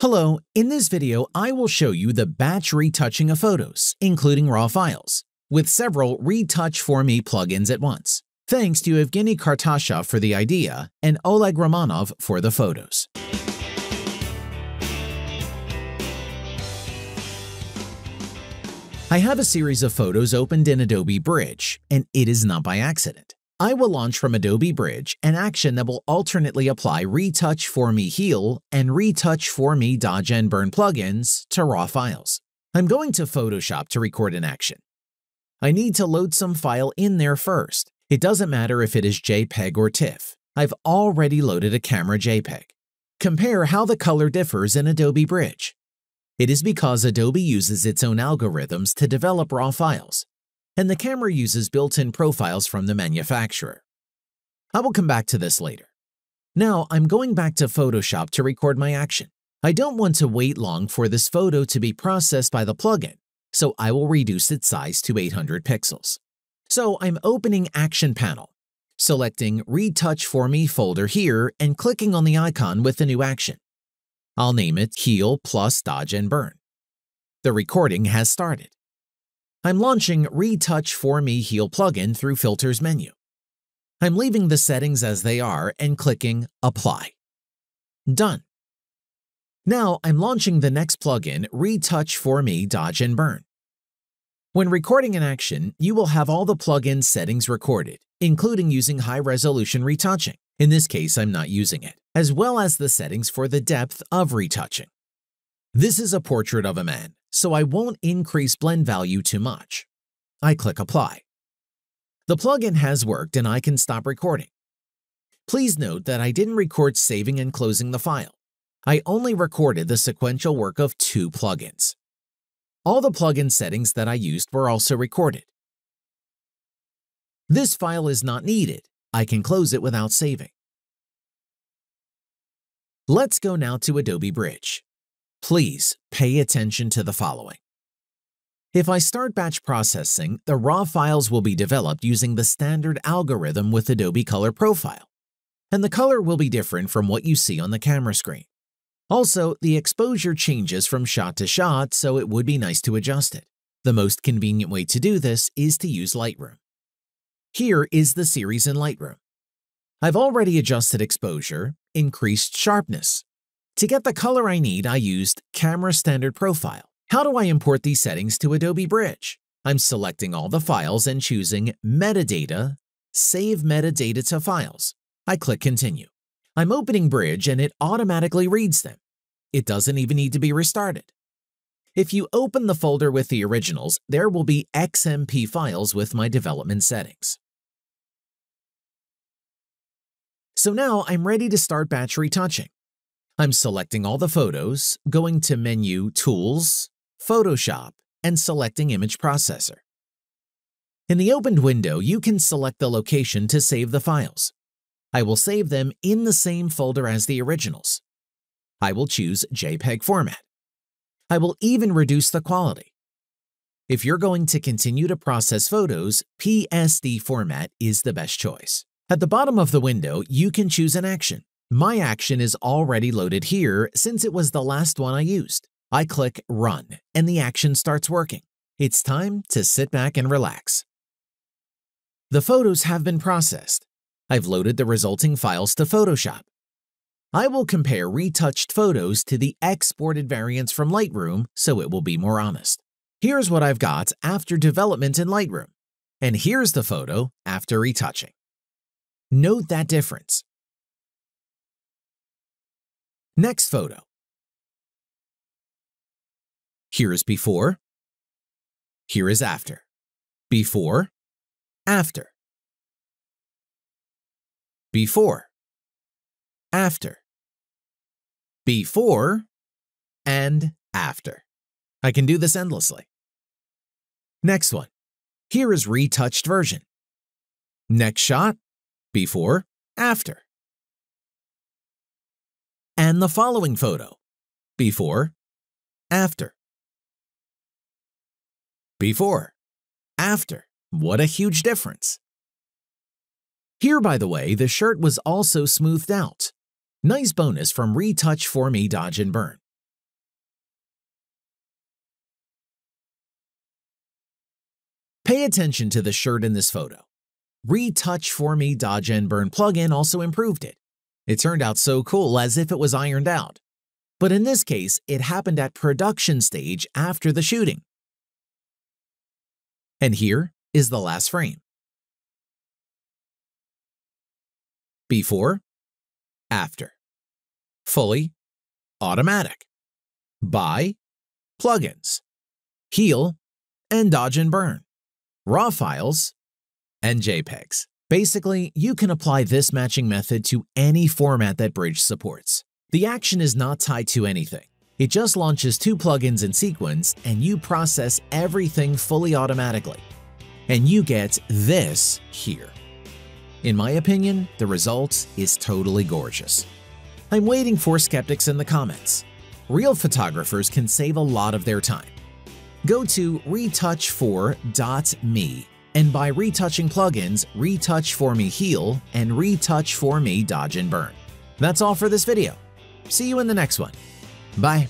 Hello, in this video I will show you the batch retouching of photos, including raw files, with several Retouch4me plugins at once. Thanks to Evgeny Kartashov for the idea and Oleg Romanov for the photos. I have a series of photos opened in Adobe Bridge, and it is not by accident. I will launch from Adobe Bridge an action that will alternately apply Retouch4me Heal and Retouch4me Dodge and Burn plugins to raw files. I'm going to Photoshop to record an action. I need to load some file in there first. It doesn't matter if it is JPEG or TIFF. I've already loaded a camera JPEG. Compare how the color differs in Adobe Bridge. It is because Adobe uses its own algorithms to develop raw files, and the camera uses built-in profiles from the manufacturer. I will come back to this later. Now I'm going back to Photoshop to record my action. I don't want to wait long for this photo to be processed by the plugin, so I will reduce its size to 800 pixels. So I'm opening Action Panel, selecting Retouch4me folder here and clicking on the icon with the new action. I'll name it Heal plus Dodge and Burn. The recording has started. I'm launching Retouch4me Heal plugin through Filters menu. I'm leaving the settings as they are and clicking Apply. Done. Now I'm launching the next plugin, Retouch4me Dodge and Burn. When recording an action, you will have all the plugin settings recorded, including using high-resolution retouching. In this case, I'm not using it, as well as the settings for the depth of retouching. This is a portrait of a man, so I won't increase blend value too much. I click Apply. The plugin has worked and I can stop recording. Please note that I didn't record saving and closing the file. I only recorded the sequential work of two plugins. All the plugin settings that I used were also recorded. This file is not needed. I can close it without saving. Let's go now to Adobe Bridge. Please pay attention to the following. If I start batch processing, the raw files will be developed using the standard algorithm with Adobe Color Profile, and the color will be different from what you see on the camera screen. Also, the exposure changes from shot to shot, so it would be nice to adjust it. The most convenient way to do this is to use Lightroom. Here is the series in Lightroom. I've already adjusted exposure, increased sharpness, to get the color I need, I used Camera Standard Profile. How do I import these settings to Adobe Bridge? I'm selecting all the files and choosing Metadata, Save Metadata to Files. I click Continue. I'm opening Bridge and it automatically reads them. It doesn't even need to be restarted. If you open the folder with the originals, there will be XMP files with my development settings. So now I'm ready to start batch retouching. I'm selecting all the photos, going to Menu Tools, Photoshop, and selecting Image Processor. In the opened window, you can select the location to save the files. I will save them in the same folder as the originals. I will choose JPEG format. I will even reduce the quality. If you're going to continue to process photos, PSD format is the best choice. At the bottom of the window, you can choose an action. My action is already loaded here since it was the last one I used. I click Run, and the action starts working. It's time to sit back and relax. The photos have been processed. I've loaded the resulting files to Photoshop. I will compare retouched photos to the exported variants from Lightroom so it will be more honest. Here's what I've got after development in Lightroom, and here's the photo after retouching. Note that difference. Next photo. Here is before. Here is after. Before, after. Before, after. Before, and after. I can do this endlessly. Next one. Here is retouched version. Next shot, before, after and the following photo before, after. Before, after. What a huge difference. Here, by the way, the shirt was also smoothed out. Nice bonus from Retouch4me Dodge and Burn. Pay attention to the shirt in this photo. Retouch4me Dodge and Burn plugin also improved it. It turned out so cool as if it was ironed out. But in this case, it happened at production stage after the shooting. And here is the last frame. Before, after. Fully, automatic. Buy, plugins. Heal, and dodge and burn. RAW files, and JPEGs. Basically, you can apply this matching method to any format that Bridge supports. The action is not tied to anything. It just launches two plugins in sequence and you process everything fully automatically. And you get this here. In my opinion, the result is totally gorgeous. I'm waiting for skeptics in the comments. Real photographers can save a lot of their time. Go to retouch4.me and buy retouching plugins, Retouch4me Heal and Retouch4me Dodge and Burn. That's all for this video. See you in the next one. Bye.